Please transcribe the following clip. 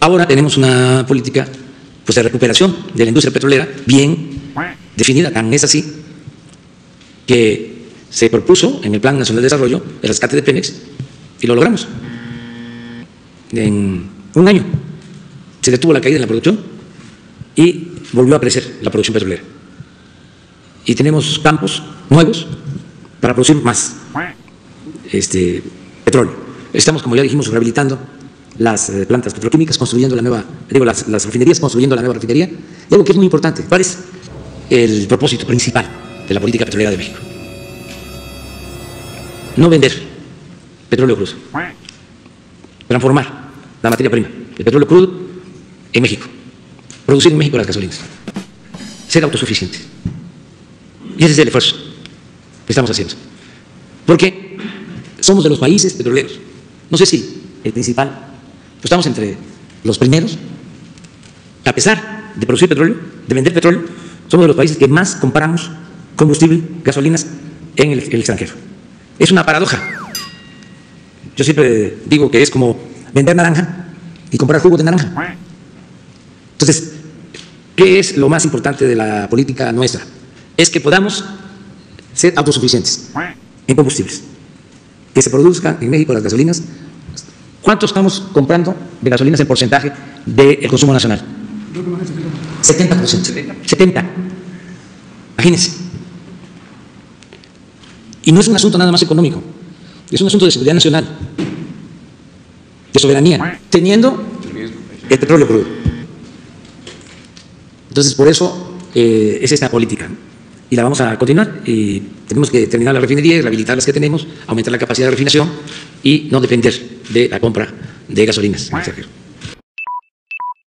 Ahora tenemos una política pues, de recuperación de la industria petrolera bien definida, tan es así que se propuso en el Plan Nacional de Desarrollo el rescate de Pemex y lo logramos. En un año se detuvo la caída en la producción y volvió a crecer la producción petrolera. Y tenemos campos nuevos para producir más este, petróleo. Estamos, como ya dijimos, rehabilitando las eh, plantas petroquímicas, construyendo la nueva, digo, las, las refinerías, construyendo la nueva refinería. Y algo que es muy importante, ¿cuál es el propósito principal de la política petrolera de México? No vender petróleo crudo, transformar la materia prima, el petróleo crudo, en México, producir en México las gasolinas, ser autosuficiente. Y ese es el esfuerzo que estamos haciendo. Porque somos de los países petroleros, no sé si el principal, pues estamos entre los primeros, a pesar de producir petróleo, de vender petróleo, somos de los países que más compramos combustible, gasolinas en el, el extranjero. Es una paradoja. Yo siempre digo que es como vender naranja y comprar jugo de naranja. Entonces, ¿qué es lo más importante de la política nuestra? Es que podamos ser autosuficientes en combustibles. Que se produzcan en México las gasolinas. ¿Cuánto estamos comprando de gasolinas en porcentaje del consumo nacional? 70%. 70. Imagínense. Y no es un asunto nada más económico, es un asunto de seguridad nacional, de soberanía, teniendo el petróleo crudo. Entonces, por eso eh, es esta política. Y la vamos a continuar. Y tenemos que terminar la refinería y rehabilitar las que tenemos, aumentar la capacidad de refinación y no depender de la compra de gasolinas.